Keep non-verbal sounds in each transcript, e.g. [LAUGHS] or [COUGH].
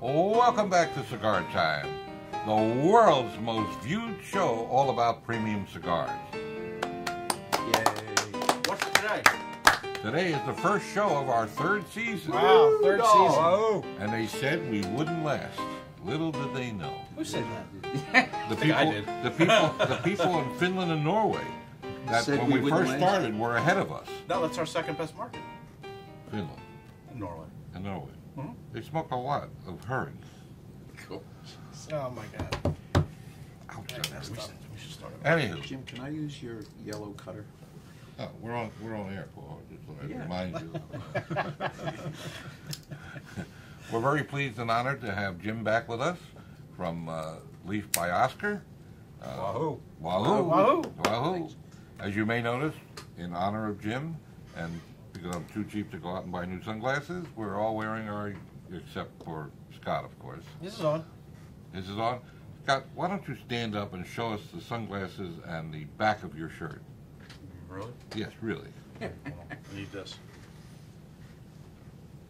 Welcome back to Cigar Time, the world's most viewed show all about premium cigars. Yay. What's today? Today is the first show of our third season, Wow, third dog. season. Oh. and they said we wouldn't last. Little did they know. Who said that? [LAUGHS] The think I people, did. the people, the people in Finland and Norway that Said when we we, first last? started were ahead of us. No, that's our second best market Finland in Norway. and Norway. Mhm. They smoke a lot of herring. Cool. Oh my god. Ouch, Yeah, that that's hurts. tough. We should start. Anywho, Jim, can I use your yellow cutter? oh, we're on we're on air, Paul. Just so I Yeah. remind you. [LAUGHS] we're very pleased and honored to have Jim back with us from uh, Leaf by Oscar. Uh, Wahoo. Wahoo! Wahoo. Wahoo! As you may notice, in honor of Jim, and because I'm too cheap to go out and buy new sunglasses, we're all wearing our, except for Scott, of course. This is on. This is on. Scott, why don't you stand up and show us the sunglasses and the back of your shirt? Really? Yes, really. Hold. I need this.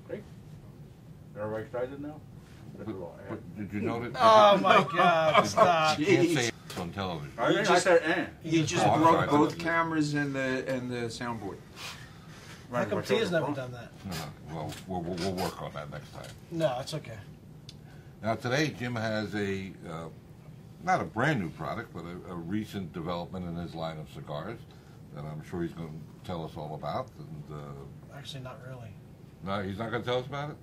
Great. Everybody excited now? But, but did you notice? [LAUGHS] Oh my god, oh, stop. You can't say it on television. I, You didn't- just- I said. You just Oh, broke both cameras and the and the soundboard. How Right, come right, Tia's never done that? No, well, we'll, we'll, we'll work on that next time. No, it's okay. Now, today, Jim has a, uh, not a brand new product, but a, a recent development in his line of cigars that I'm sure he's going to tell us all about. And uh, Actually, not really. no, he's not going to tell us about it?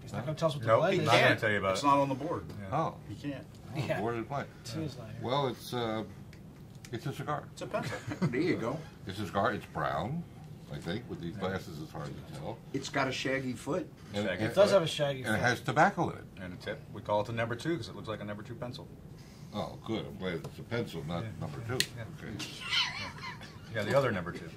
He's not going to tell us what the Nope, blend he's is. not gonna Can't. tell you about It's it. It's not on the board. Oh, You can't. oh Yeah. board is blank. Tia's not here. Well, it's, uh, it's a cigar. It's a pencil. There you go. It's a cigar. It's brown, I think. With these glasses, it's hard to tell. It's got a shaggy foot. And, Shaggy and- It does have a shaggy and it foot. has tobacco in it. And a tip, we call it the number two because it looks like a number two pencil. Oh, good. I'm glad it's a pencil, not Yeah. number two. Yeah. Okay. [LAUGHS] Yeah, the other number two.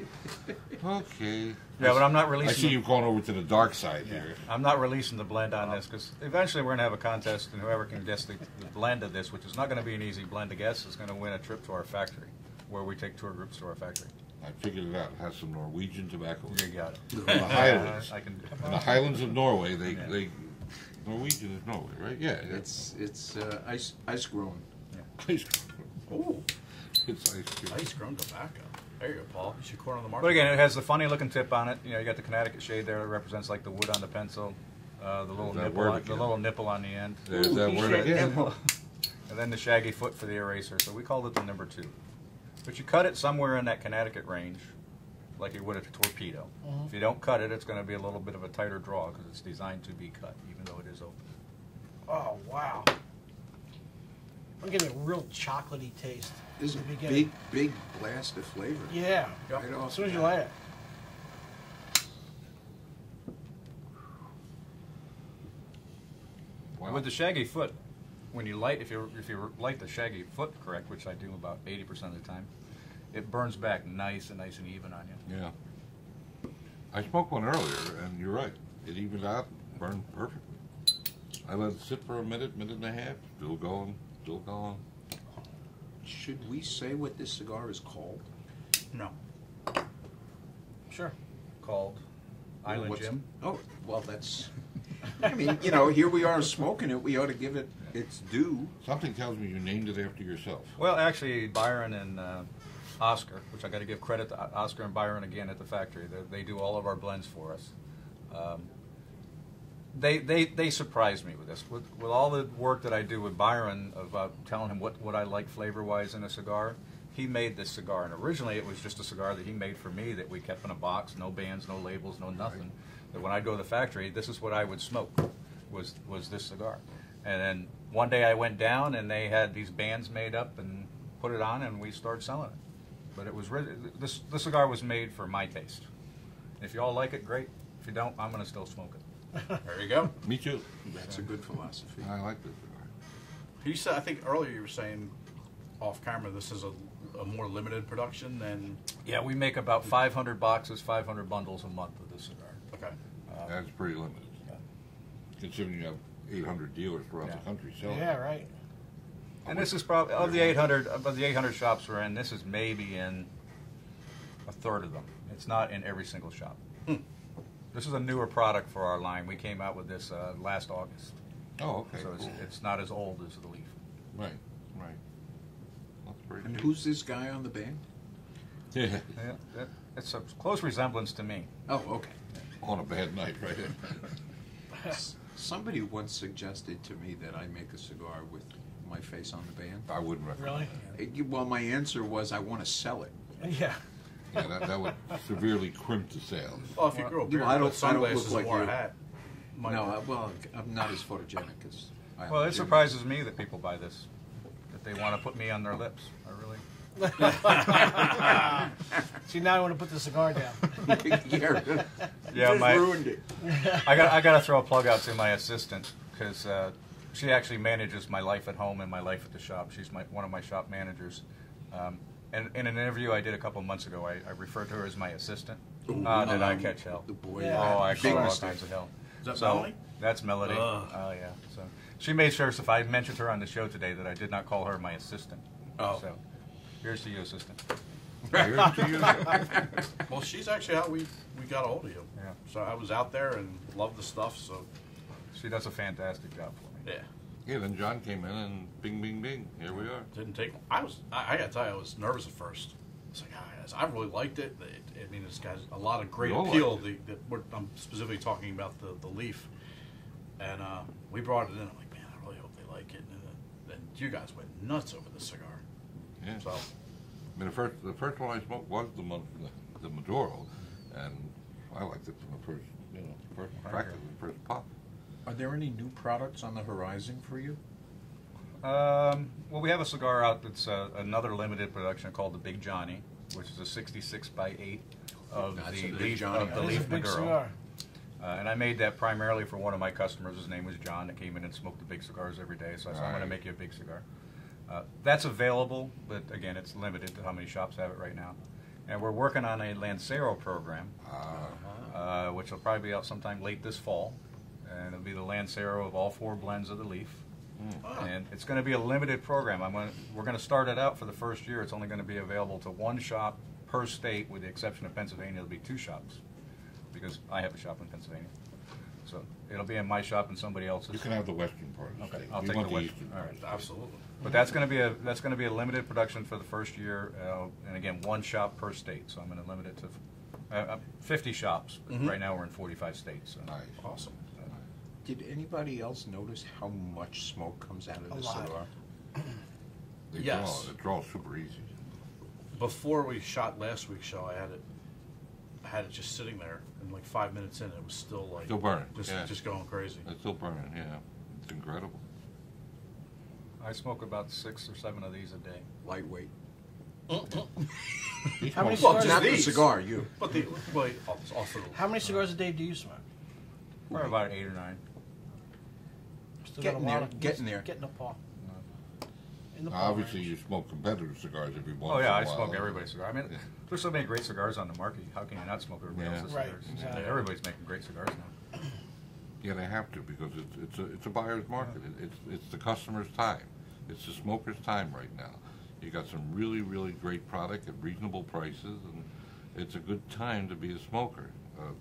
Okay. Yeah, but I'm not releasing I see the- you've gone over to the dark side Yeah, here. I'm not releasing the blend on this because eventually we're gonna have a contest, and whoever can guess the, the blend of this, which is not gonna be an easy blend to guess, is gonna win a trip to our factory, where we take tour groups to our factory. I figured it out. It has some Norwegian tobacco. in You it. got it. The Highlands. I can. In the Highlands of Norway, they, Yeah. they Norwegian is Norway, right? Yeah. It's it's uh, ice ice grown. ice Ooh, It's ice cream. ice grown tobacco. There you go, Paul. You should corner on the market. But again, it has the funny looking tip on it. You know, you got the Connecticut shade there that represents like the wood on the pencil, uh, the little That nipple, word on, the again. little nipple on the end. There's Ooh, that word said again. [LAUGHS] and then the shaggy foot for the eraser. So we called it the number two. But you cut it somewhere in that Connecticut range, like you would a torpedo. Mhm. If you don't cut it, it's going to be a little bit of a tighter draw because it's designed to be cut, even though it is open. Oh wow. I'm getting a real chocolatey taste. This is at a the beginning. big big blast of flavor. Yeah. Yep. Right As soon as you bat. light it. Wow. With the shaggy foot, when you light, if you if you light the shaggy foot correct, which I do about eighty percent of the time, it burns back nice and nice and even on you. Yeah. I smoked one earlier, and you're right. It evened out, burned perfectly. I let it sit for a minute, minute and a half, still going, still going. Should we say what this cigar is called? No. Sure. Called Island What's- Jim. Oh, well, that's. I mean, you know, here we are smoking it. We ought to give it its due. Something tells me you named it after yourself. Well, actually, Byron and uh, Oscar, which I got to give credit to Oscar and Byron again at the factory. They, they do all of our blends for us. Um, they, they they surprised me with this. With, with all the work that I do with Byron about telling him what, what I like flavor wise in a cigar, he made this cigar. And originally, it was just a cigar that he made for me that we kept in a box, no bands, no labels, no nothing. That when I go to the factory, this is what I would smoke. Was was this cigar? And then one day I went down and they had these bands made up and put it on and we started selling it. But it was really this this cigar was made for my taste. If you all like it, great. If you don't, I'm gonna still smoke it. [LAUGHS] There you go. Me too. That's a good philosophy. I like this cigar. You said I think earlier you were saying off camera this is a, a more limited production than Yeah, we make about 500 boxes, 500 bundles a month of this cigar. okay. That's pretty limited. Yeah. Considering you have 800 dealers throughout Yeah. the country selling. Yeah, right. And this is probably of the 800 of the 800 shops we're in. This is maybe in a third of them. It's not in every single shop. Hmm. This is a newer product for our line. We came out with this uh, last August. Oh, okay, So it's, cool. it's not as old as the Leaf. Right, right. That's pretty And good. who's this guy on the band? Yeah, Yeah, that, it's a close resemblance to me. Oh, okay. On a bad night, right? S- Somebody once suggested to me that I make a cigar with my face on the band. I wouldn't recommend. Really? You- Well, my answer was I want to sell it. Yeah. Yeah, that, that would severely crimp the sales. Well, if you grew a beard, Well, I don't- with I don't look sunglasses like and wore you. a hat. might No, work. uh, well, I'm not as photogenic as I am. Well, it surprises me that people buy this, that they want to put me on their lips. I really. [LAUGHS] See, now I want to put the cigar down. [LAUGHS] yeah, Yeah, just my- ruined it. I got I got to throw a plug out to my assistant because uh, she actually manages my life at home and my life at the shop. She's my one of my shop managers. Um, and in an interview I did a couple months ago, I, I referred to her as my assistant. Ooh, Ah, did I um, catch hell? the boy, Yeah. Oh, I big caught all mistake. kinds of hell. Is that so, Melanie? That's Melody. Ugh. Oh yeah. So she made sure if I mentioned her on the show today that I did not call her my assistant. Oh. So here's to you, assistant. [LAUGHS] Here's to you. Well, she's actually how we, we got a hold of you. Yeah. So I was out there and loved the stuff, so, She does a fantastic job for me. yeah. Yeah, then John came in and bing, bing, bing. Here we are. Didn't take, I was, I, I gotta tell you, I was nervous at first. It's like, ah, yes, I really liked it. It- I mean, it's got a lot of great appeal. liked The, the, we're, I'm specifically talking about the, the leaf. And, uh, we brought it in. I'm like, man, I really hope they like it. And then, then you guys went nuts over the cigar. Yeah. So, I mean, the first, the first one I smoked was the, Mo- the, the Maduro, and I liked it from the first, you know, first practically the first pop. Are there any new products on the horizon for you? Um, well, we have a cigar out that's uh, another limited production called the Big Johnny, which is a 66 by 8 of That's the leaf Johnny. of the That is leaf Maduro. cigar. Uh, and I made that primarily for one of my customers. His name was John. That came in and smoked the big cigars every day. So I said, I'm going to make you a big cigar. Uh, that's available, but again, it's limited to how many shops have it right now. And we're working on a Lancero program, Uh, uh, which will probably be out sometime late this fall. And it'll be the Lancero of all four blends of the leaf. ah, And it's going to be a limited program. I'm going to, we're going to start it out for the first year. It's only going to be available to one shop per state, with the exception of Pennsylvania. It'll be two shops because I have a shop in Pennsylvania. So it'll be in my shop and somebody else's. you can have the western part of the Okay, state. I'll We take want the western. eastern All part. right. absolutely. But that's going to be a that's going to be a limited production for the first year, uh, and again, one shop per state. So I'm going to limit it to uh, uh, 50 shops. But Mhm. Right now, we're in 45 states. So. Nice. Awesome. Did anybody else notice how much smoke comes out of A the lot. cigar? They Yes. draw, it draws super easy. Before we shot last week's show, I had it, I had it just sitting there, and like five minutes in, it was still like Still burning, just yeah. just going crazy. It's still burning, yeah. It's incredible. I smoke about six or seven of these a day. Lightweight. [LAUGHS] How many Well, cigars? just Not the these. cigar, you. But the wait, [LAUGHS] off, off How many cigars a day do you smoke? Probably about eight or nine. Still Getting got a lot there, of- getting there. Getting the paw. In the paw Obviously, range. you smoke competitor cigars every once Oh in a yeah, while. I smoke everybody's cigar. I mean, Yeah. there's so many great cigars on the market. How can you not smoke everybody Yeah. else's Right, cigars? exactly. Everybody's making great cigars now. [CLEARS THROAT] Yeah, they have to because it's it's a it's a buyer's market. It, it's it's the customer's time. It's the smoker's time right now. You got some really really great product at reasonable prices, and it's a good time to be a smoker. Uh,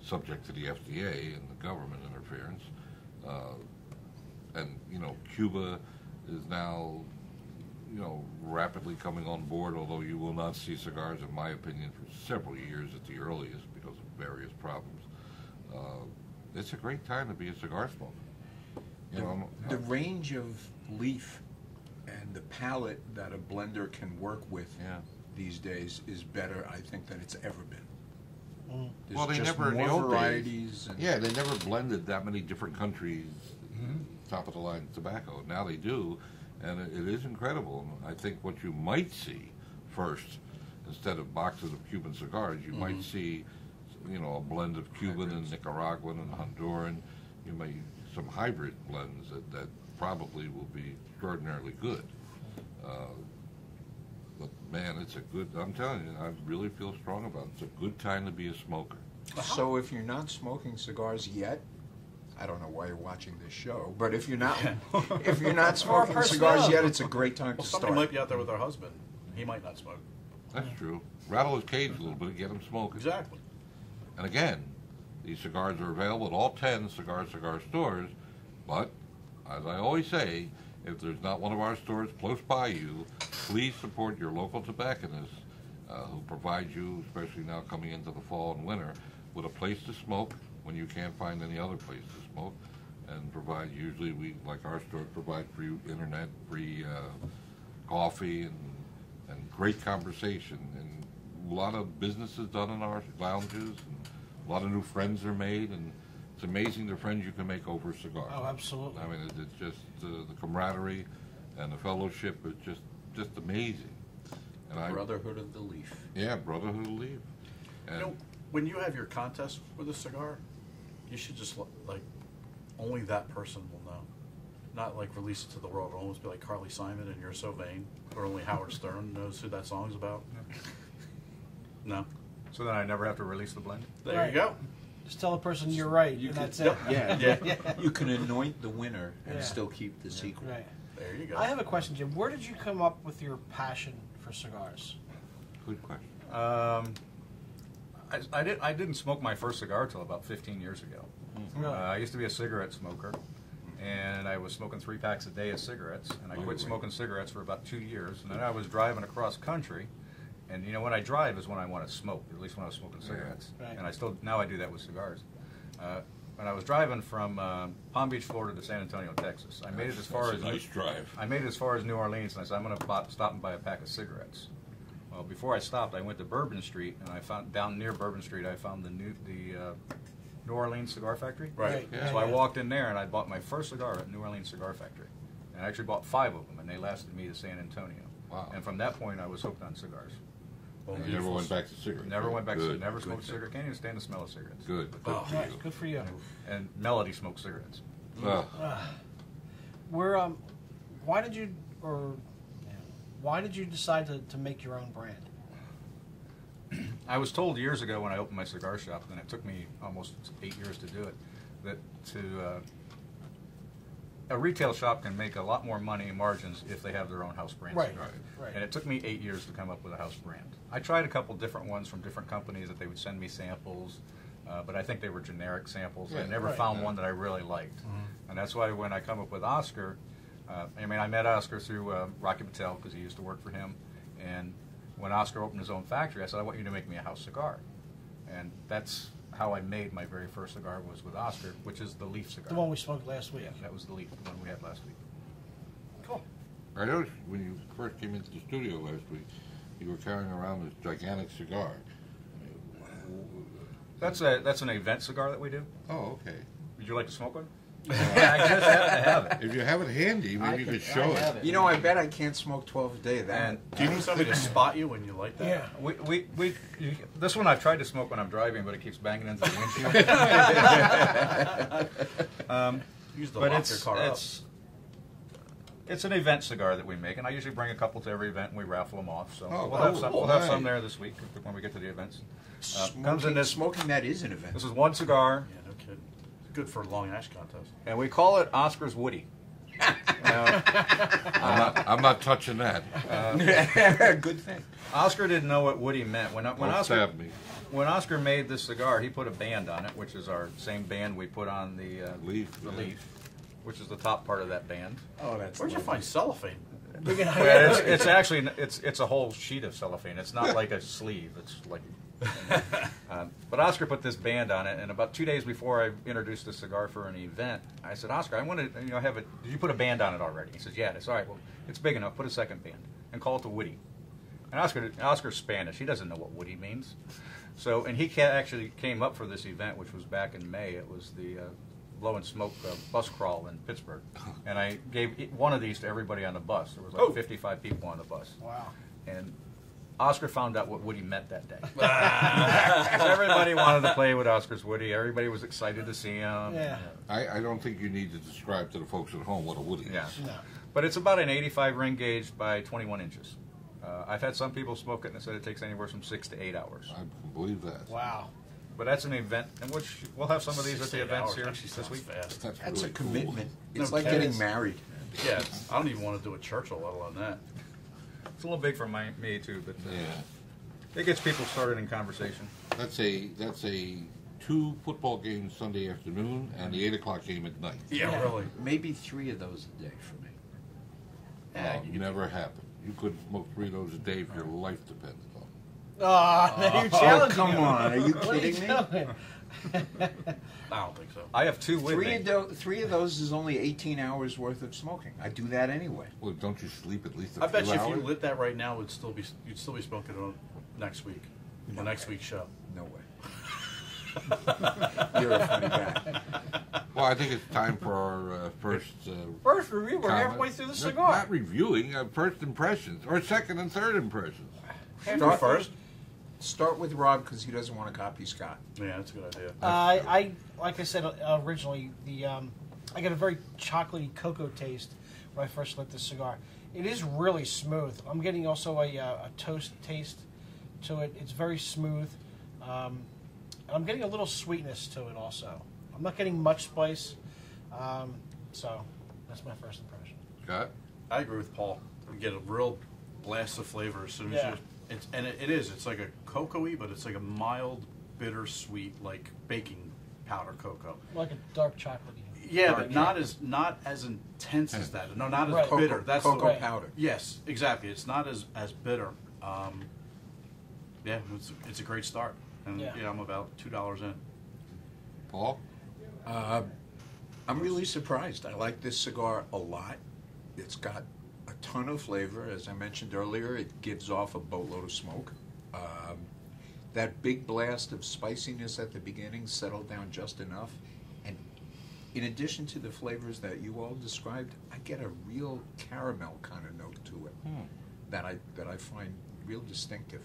subject to the FDA and the government interference, uh, and you know Cuba is now you know rapidly coming on board. Although you will not see cigars, in my opinion, for several years at the earliest because of various problems. Uh, it's a great time to be a cigar smoker. You know, I'm- The range of leaf and the palette that a blender can work with Yeah. these days is better, I think, than it's ever been. Mm. There's Well, they just never in the more varieties. And Yeah, they never blended that many different countries, top of the line tobacco. Now they do, and it, it is incredible. And I think what you might see first, instead of boxes of Cuban cigars, you might see, you know, a blend of Cuban and Nicaraguan and Honduran. You may some hybrid blends that, that probably will be extraordinarily good. Uh, but man, it's a good. I'm telling you, I really feel strong about it. It's a good time to be a smoker. So if you're not smoking cigars yet, I don't know why you're watching this show, but if you're not, [LAUGHS] if you're not smoking cigars yet, it's a great time Well, to somebody start. might be out there with their husband. He might not smoke. That's true. Rattle his cage a little bit and get him smoking. Exactly. And again, these cigars are available at all 10 Cigar Cigar stores, but as I always say, if there's not one of our stores close by you, please support your local tobacconist uh, who provides you, especially now coming into the fall and winter, with a place to smoke when you can't find any other place to smoke, and provide usually we like our store provide free internet, free uh, coffee, and and great conversation, and a lot of business is done in our lounges, and a lot of new friends are made, and it's amazing the friends you can make over a cigar. Oh, absolutely. I mean, it- it's just uh, the camaraderie and the fellowship is just just amazing. And I, Brotherhood of the Leaf. yeah, brotherhood of the leaf. And know, when you have your contest with a cigar, you should just like only that person will know. Not like release it to the world. It'll almost be like Carly Simon and You're So Vain, or only Howard Stern knows who that song's about. [LAUGHS] No. So then I never have to release the blend? There Right. you go. Just tell the person you're right, You and could- that's it. Yeah, [LAUGHS] Yeah. [LAUGHS] yeah. you can anoint the winner and Yeah. still keep the secret. Right. There you go. I have a question, Jim. Where did you come up with your passion for cigars? good question. Um, I, I, did, I didn't smoke my first cigar till about 15 years ago. Really? Uh, I used to be a cigarette smoker, and I was smoking three packs a day of cigarettes, and I quit smoking cigarettes for about two years, and then I was driving across country, and you know when I drive is when I want to smoke, at least when I was smoking cigarettes, Right. and I still now I do that with cigars. Uh, when I was driving from uh, Palm Beach, Florida to San Antonio, Texas, I made it as far That's as nice drive. I made it as far as New Orleans, and I said, I'm going to stop and buy a pack of cigarettes. Well, before I stopped, I went to Bourbon Street, and I found down near Bourbon Street, I found the new the uh, New Orleans Cigar Factory. Right. Yeah. So I walked in there, and I bought my first cigar at New Orleans Cigar Factory, and I actually bought five of them, and they lasted me to San Antonio. Wow. And from that point, I was hooked on cigars. Well, you never went back to cigarettes. Never went back. to Never good, smoked good. cigarette. Can't even stand the smell of cigarettes. Good. Good Oh. for Nice. you. Good for you. And Melody smokes cigarettes. Oh, Where um, why did you or yeah, why did you decide to, to make your own brand? [CLEARS THROAT] I was told years ago when I opened my cigar shop, and it took me almost eight years to do it, that to uh, a retail shop can make a lot more money in margins if they have their own house brand Right. cigar. Right. And it took me eight years to come up with a house brand. I tried a couple different ones from different companies that they would send me samples, uh, but I think they were generic samples. Yeah, I never right. found Yeah. one that I really liked, and that's why when I come up with Oscar, uh, I mean I met Oscar through uh, Rocky Patel because he used to work for him, and when Oscar opened his own factory, I said I want you to make me a house cigar, and that's how I made my very first cigar was with Oscar, which is the leaf cigar. The one we smoked last week. yeah, that was the leaf, the one we had last week. Cool. I noticed when you first came into the studio last week, you were carrying around this gigantic cigar. That's a that's an event cigar that we do. Oh, okay. Would you like to smoke one? Yeah, I just happen to have it. If you have it handy, maybe I you could- could show I it. it. You know, I bet I can't smoke 12 a day of that. Do you need somebody to spot you when you like that? Yeah. we, we, we you, this one I've tried to smoke when I'm driving, but it keeps banging into the windshield. [LAUGHS] um, Use the but lock it's your car it's it's an event cigar that we make, and I usually bring a couple to every event, and we raffle them off. So Oh, we'll have cool. some we'll have some there this week when we get to the events. Uh, Smoking, comes in this. smoking that is an event. This is one cigar. Yeah, no kidding. Good for a long ash contest. and we call it Oscar's Woody. Now, [LAUGHS] I'm not, I'm not touching that. [LAUGHS] Good thing. Oscar didn't know what Woody meant when when Oscar me. when Oscar made this cigar, he put a band on it, which is our same band we put on the uh, Leaf, the yeah. leaf, which is the top part of that band. Oh, that's. Where'd you find cellophane? We [LAUGHS] can- Well, it's, it's actually it's it's a whole sheet of cellophane. It's not like a sleeve. It's like. Um, but Oscar put this band on it, and about two days before I introduced the cigar for an event, I said, "Oscar, I want to, you know, have it. Did you put a band on it already?" He says, "Yeah." It's all right. Well, it's big enough. Put a second band and call it the Woody. And Oscar, Oscar's Spanish. He doesn't know what Woody means. So, and he ca- actually came up for this event, which was back in May. It was the uh, Blow and Smoke uh, bus crawl in Pittsburgh, and I gave one of these to everybody on the bus. There was like Oh. 55 people on the bus, Wow. and Oscar found out what Woody meant that day. 'Cause [LAUGHS] [LAUGHS] everybody wanted to play with Oscar's Woody. Everybody was excited to see him. Yeah. I, I don't think you need to describe to the folks at home what a woody is. Yeah. No. But it's about an 85 ring gauge by 21 inches. Uh, I've had some people smoke it and they said it takes anywhere from six to eight hours. I believe that. Wow. But that's an event, and which we'll have some of these at the events hours here actually this sounds week. fast. That's, That's really a commitment. No It's like kidding. getting married. Yeah, I don't even want to do a Churchill, let alone that. It's a little big for my, me too, but uh, Yeah. it gets people started in conversation. That's a that's a two football games Sunday afternoon and the eight o'clock game at night. Yeah, Yeah. really. Maybe three of those a day for me. Yeah, Uh, you- never happened. You could smoke three of those a day if your life depended on it. Ah, [LAUGHS] now you're Oh, challenging come him. on. Are you kidding me? Doing? [LAUGHS] I don't think so. I have two with Three me. of, tho- three of those is only 18 hours worth of smoking. I do that anyway. Well, don't you sleep at least a I bet few you if hours? you lit that right now, it would still be you'd still be smoking it on next week, No the next way. week's show. No way. [LAUGHS] You're a funny guy. Well, I think it's time for our uh, first. Uh, First review, we're comment. halfway through the Not- cigar. Not reviewing, uh, first impressions, or second and third impressions. Halfway Start through. first. Start with Rob because he doesn't want to copy Scott. Yeah, that's a good idea. Uh, I, I, like I said uh, originally, the um, I got a very chocolatey cocoa taste when I first lit the cigar. It is really smooth. I'm getting also a, uh, a toast taste to it. It's very smooth. Um, I'm getting a little sweetness to it also. I'm not getting much spice. Um, so that's my first impression. Scott? I agree with Paul. You get a real blast of flavor as soon as Yeah. you. It's and it, it is. It's like a cocoa-y, but it's like a mild, bittersweet, like baking powder cocoa. Like a dark chocolate. Yeah, Dark but not as not as intense as that. No, not as Right. bitter. Cocoa- That's cocoa the Right. powder. Yes, exactly. It's not as as bitter. Um, yeah, it's it's a great start. And Yeah. yeah, I'm about two dollars in. Paul? Uh, I'm really surprised. I like this cigar a lot. It's got a ton of flavor. As I mentioned earlier, it gives off a boatload of smoke. That big blast of spiciness at the beginning settled down just enough. And in addition to the flavors that you all described, I get a real caramel kind of note to it Hmm. that I that I find real distinctive.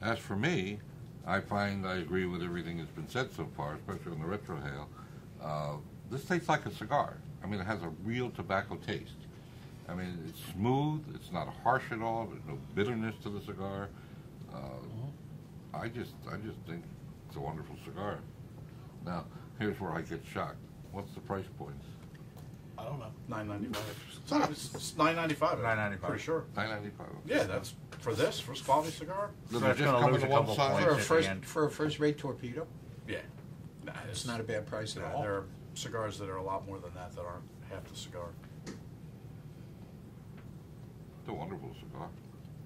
As for me, I find I agree with everything that's been said so far, especially on the retrohale. Uh, this tastes like a cigar. I mean, it has a real tobacco taste. I mean, it's smooth. It's not harsh at all. There's no bitterness to the cigar. Uh, I just, I just think it's a wonderful cigar. Now, here's where I get shocked. What's the price point? I don't know. Nine ninety five. It's, it's nine ninety five. $9.95. Pretty sure. Nine ninety-five. Yeah, that's for this for this quality cigar. Does So it just gonna come lose in a one couple size? For a first, for a first rate torpedo, Yeah, Nah, it's not a bad price at Yeah, all. there are cigars that are a lot more than that that aren't half the cigar. It's a wonderful cigar.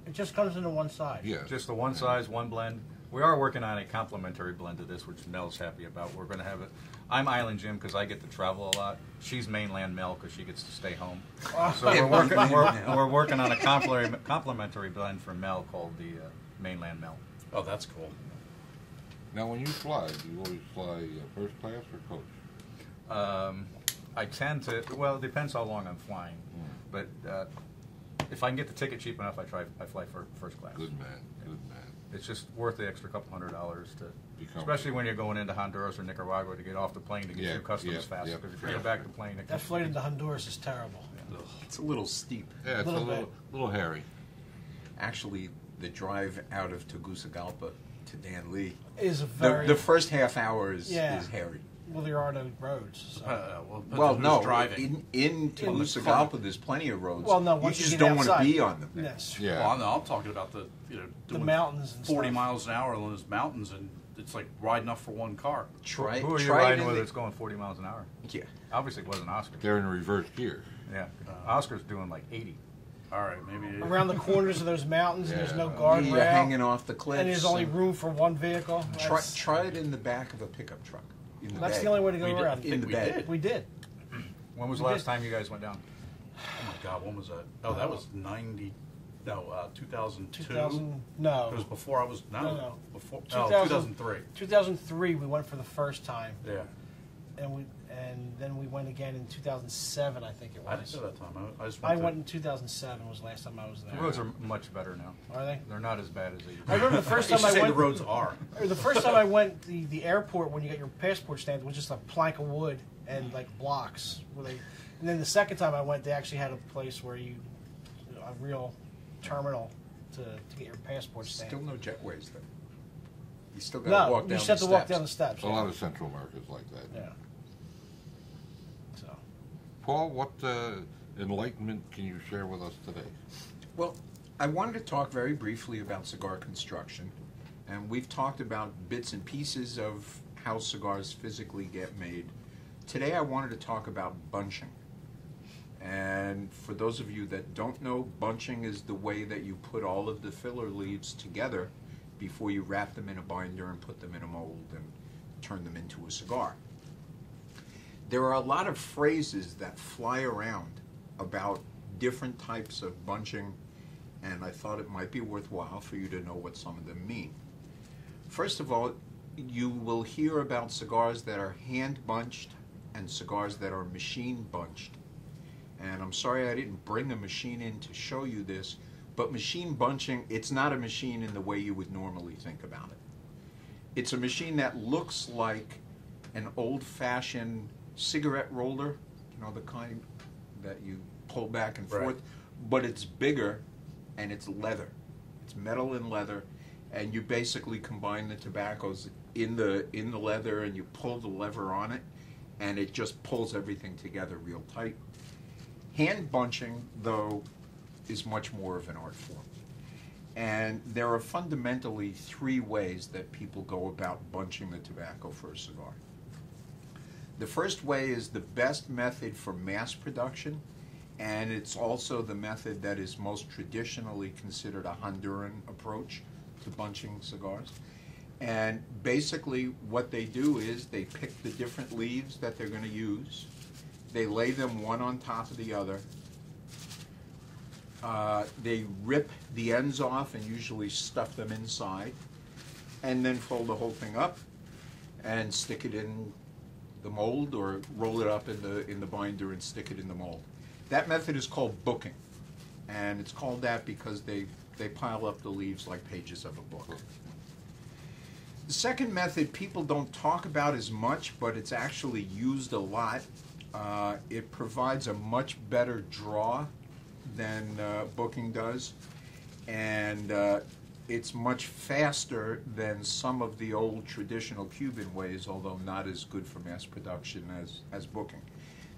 It just comes into one side. Yeah. Just the one size, one blend. We are working on a complementary blend to this, which Mel's happy about. We're going to have it. I'm Island Jim because I get to travel a lot. She's mainland Mel because she gets to stay home. [LAUGHS] So we're working. We're, we're working on a complementary, complementary blend for Mel called the uh, mainland Mel. Oh, that's cool. Now, when you fly, do you always fly uh, first class or coach? Um, I tend to. Well, it depends how long I'm flying, but uh, if I can get the ticket cheap enough, I try. I fly for first class. Good man. Good man. It's just worth the extra couple hundred dollars to, Become- especially when you're going into Honduras or Nicaragua to get off the plane to get Yeah, through customs yeah, fast. yeah. Because if you get back to the plane, it That flight into Honduras is terrible. It's a little steep. Yeah, it's a Little little, little hairy. Actually, the drive out of Tegucigalpa to Danlí, Is a the, very the first half hour is, Yeah. is hairy. Well. There are no roads. So. Uh, well, Well, no, driving. in, in Tegucigalpa, there's plenty of roads. well, no. you Once you, just get don't want to be on them. Yes. Yeah. Well, no, I'm talking about the you know The mountains and forty stuff. miles an hour on those mountains, and it's like wide enough for one car. Try, Who are you try it riding with the- that's going 40 miles an hour? Yeah. Obviously, it wasn't Oscar. They're in reverse gear. Yeah, Uh, Oscar's doing like 80. All right, maybe Around the corners of those mountains, and there's no Yeah. Guardrail, hanging off the cliffs. and there's only and- room for one vehicle. Try, try it in the back of a pickup truck. In the That's bed. the only way to go We did- around. In the we bed. did. We did. When was the We last did. time you guys went down? Oh my God, when was that? Oh, that was ninety. No, uh, two thousand two. 2000. No. It was before I was no, No, no. before. 2000 No, two thousand three. 2003. We went for the first time, Yeah, and we and then we went again in 2007. I think it I didn't was. go that time. I, I just went. I to- went in 2007. Was the last time I was there. The there. roads are much better now. Are they? They're not as bad as they used to I remember the first [LAUGHS] You time should I say went. the roads are. or the first time I went the the airport when you got your passport stamped was just a plank of wood and like blocks where they. And then the second time I went, they actually had a place where you a real terminal to, to get your passport stamped. Still no jetways, though. You still got to no, walk you down just the have to walk steps. down the steps. A lot of Central America's like that. Yeah. Paul, what uh, enlightenment can you share with us today? Well, I wanted to talk very briefly about cigar construction. and we've talked about bits and pieces of how cigars physically get made. Today I wanted to talk about bunching. And for those of you that don't know, bunching is the way that you put all of the filler leaves together before you wrap them in a binder and put them in a mold and turn them into a cigar. There are a lot of phrases that fly around about different types of bunching, and I thought it might be worthwhile for you to know what some of them mean. First of all, you will hear about cigars that are hand bunched and cigars that are machine bunched. And I'm sorry I didn't bring a machine in to show you this, but machine bunching, it's not a machine in the way you would normally think about it. It's a machine that looks like an old fashioned cigarette roller, you know, the kind that you pull back and Right. forth, but it's bigger and it's leather. It's metal and leather, and you basically combine the tobaccos in the in the leather and you pull the lever on it, and it just pulls everything together real tight. Hand bunching, though, is much more of an art form. And there are fundamentally three ways that people go about bunching the tobacco for a cigar. The first way is the best method for mass production, and it's also the method that is most traditionally considered a Honduran approach to bunching cigars. And basically, what they do is they pick the different leaves that they're going to use, they lay them one on top of the other. Uh, they rip the ends off and usually stuff them inside, and then fold the whole thing up and stick it in the mold or roll it up in the in the binder and stick it in the mold. That method is called booking, and it's called that because they they pile up the leaves like pages of a book. The second method people don't talk about as much, but it's actually used a lot. Uh, it provides a much better draw than uh, booking does, and uh, it's much faster than some of the old traditional Cuban ways, although not as good for mass production as, as booking.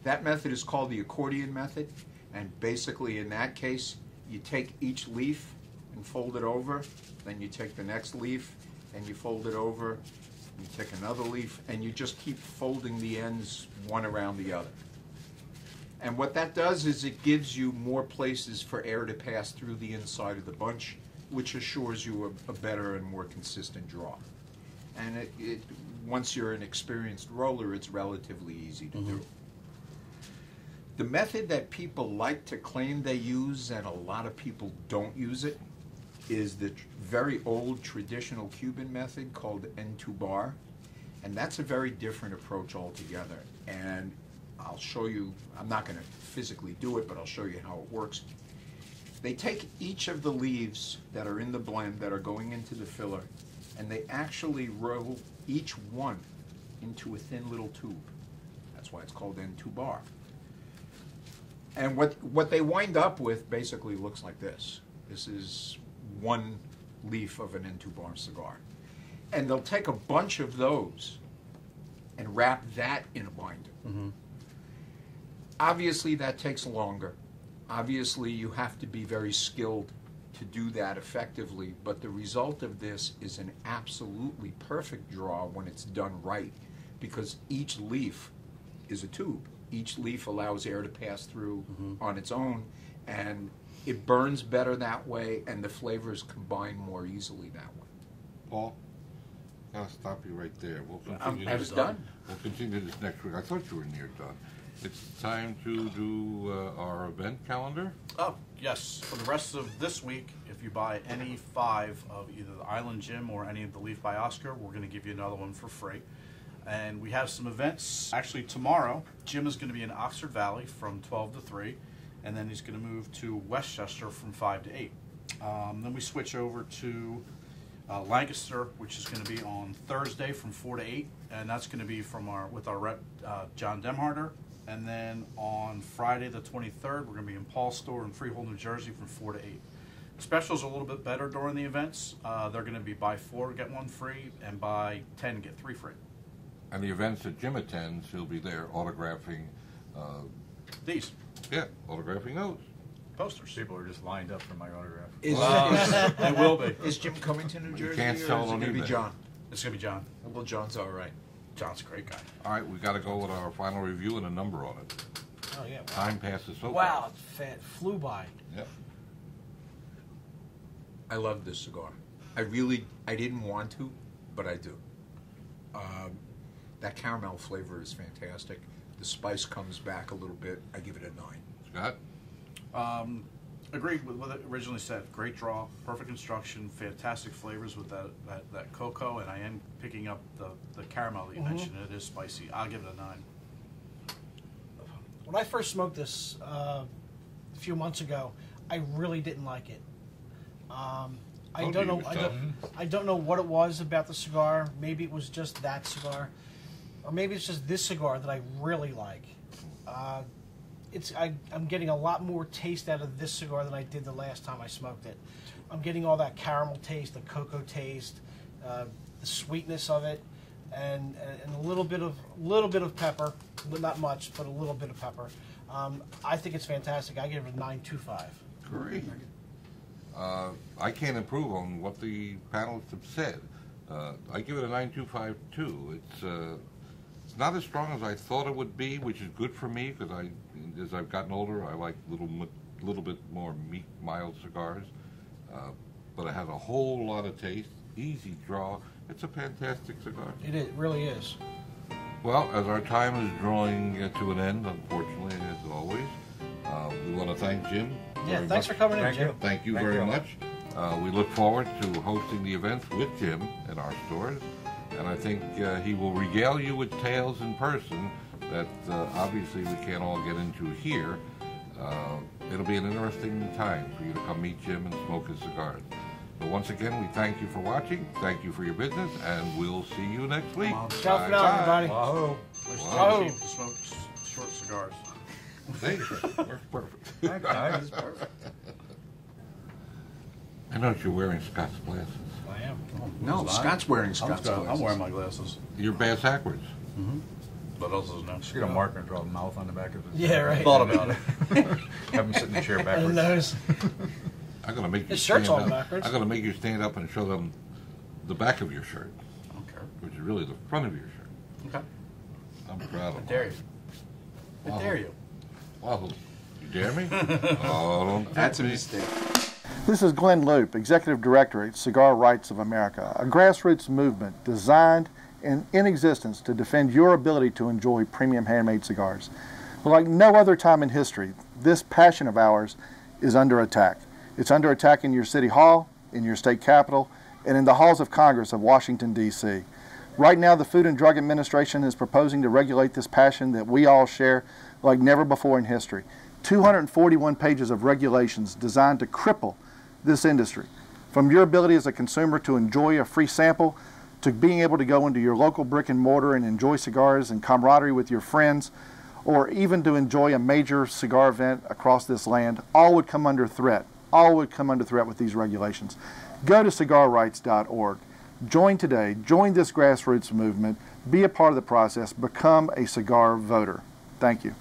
That method is called the accordion method, and basically in that case, you take each leaf and fold it over, then you take the next leaf and you fold it over, you take another leaf, and you just keep folding the ends one around the other. And what that does is it gives you more places for air to pass through the inside of the bunch, which assures you a, a better and more consistent draw. And it, it, once you're an experienced roller, it's relatively easy to mm-hmm. do. The method that people like to claim they use, and a lot of people don't use it, is the tr- very old traditional Cuban method called N2 And that's a very different approach altogether. And I'll show you, I'm not going to physically do it, but I'll show you how it works. They take each of the leaves that are in the blend that are going into the filler, and they actually roll each one into a thin little tube. That's why it's called entubar. And what, what they wind up with basically looks like this. This is one leaf of an entubar cigar. And they'll take a bunch of those and wrap that in a binder. Mm-hmm. Obviously, that takes longer. Obviously, you have to be very skilled to do that effectively, but the result of this is an absolutely perfect draw when it's done right because each leaf is a tube. Each leaf allows air to pass through mm-hmm. on its own, and it burns better that way, and the flavors combine more easily that way. Paul, gotta stop you right there. We'll I'm, continue I'm this. done. We'll continue this next week. I thought you were near done. It's time to do uh, our event calendar. Oh, yes. For the rest of this week, if you buy any five of either the Island Jim or any of the Leaf by Oscar, we're going to give you another one for free. And we have some events. Actually, tomorrow, Jim is going to be in Oxford Valley from 12 to 3, and then he's going to move to West Chester from 5 to 8. Um, then we switch over to uh, Lancaster, which is going to be on Thursday from 4 to 8, and that's going to be from our with our rep uh, John Demharder. And then on Friday the 23rd, we're going to be in Paul's store in Freehold, New Jersey from 4 to 8. Specials are a little bit better during the events. Uh, they're going to be buy four, get one free, and buy 10, get three free. And the events that Jim attends, he'll be there autographing, uh, These. yeah, autographing those. Posters. People are just lined up for my autograph. Is, Wow. It [LAUGHS] will be. is Jim coming to New You Jersey, can't or sell is it on going to be eBay. John? It's gonna be John. Well, John's all right. John's a great guy. All right, we got to go with our final review and a number on it. Oh yeah. Wow. Time passes so Wow, fast. it fa- flew by. Yep. I love this cigar. I really, I didn't want to, but I do. Um, that caramel flavor is fantastic. The spice comes back a little bit. I give it a nine. Scott? Um, agreed with what it originally said. Great draw, perfect construction, fantastic flavors with that, that, that cocoa, and I am picking up the, the caramel that you mentioned. It is spicy. I'll give it a nine. When I first smoked this uh, a few months ago, I really didn't like it. Um, I Told don't you know. I don't, I don't know what it was about the cigar. Maybe it was just that cigar, or maybe it's just this cigar that I really like. Uh, it's I, I'm getting a lot more taste out of this cigar than I did the last time I smoked it. I'm getting all that caramel taste, the cocoa taste, uh, the sweetness of it, and and a little bit of little bit of pepper, but not much, but a little bit of pepper. Um, I think it's fantastic. I give it a nine two five. Great. Uh, I can't improve on what the panelists have said. Uh, I give it a 9252. It's uh, it's not as strong as I thought it would be, which is good for me because I, as I've gotten older, I like little little bit more meat, mild cigars. Uh, but it has a whole lot of taste, easy draw. It's a fantastic cigar. It, is, it really is. Well, as our time is drawing uh, to an end, unfortunately, as always, uh, we want to thank Jim. Yeah, thanks much. for coming in, Jim. you. Thank you Thank very you. much. Uh, we look forward to hosting the events with Jim in our stores, and I think uh, he will regale you with tales in person that uh, obviously we can't all get into here. Uh, it'll be an interesting time for you to come meet Jim and smoke his cigars. But once again, we thank you for watching, thank you for your business, and we'll see you next week. Ciao for now, Bye-bye. everybody. Wahoo! It's Wow. cheap to smoke s- short cigars. Thank [LAUGHS] you. Works perfect. Thanks, guys. I notice you're wearing Scott's glasses. I am. No, Scott's wearing I'm, Scott's glasses. I'm wearing my glasses. You're bass backwards. What else is new? Should get a marker and draw a mouth on the back of his. Yeah, right. Thought about [LAUGHS] it. Have him sit in the chair [LAUGHS] And backwards. those. I'm gonna make you His shirt's stand all up. backwards. I'm gonna make you stand up and show them the back of your shirt, I which is really the front of your shirt. Okay. I'm proud I of dare mine. you. I dare you. Wow. You dare me? [LAUGHS] oh, don't That's a me. mistake. This is Glynn Loope, Executive Director at Cigar Rights of America, a grassroots movement designed and in existence to defend your ability to enjoy premium handmade cigars. But Like no other time in history, this passion of ours is under attack. It's under attack in your city hall, in your state capitol, and in the halls of Congress of Washington, D.C. Right now, the Food and Drug Administration is proposing to regulate this passion that we all share like never before in history. 241 pages of regulations designed to cripple this industry. From your ability as a consumer to enjoy a free sample, to being able to go into your local brick and mortar and enjoy cigars and camaraderie with your friends, or even to enjoy a major cigar event across this land, all would come under threat. All would come under threat with these regulations. Go to cigarrights.org. Join today, join this grassroots movement, be a part of the process, become a cigar voter. Thank you.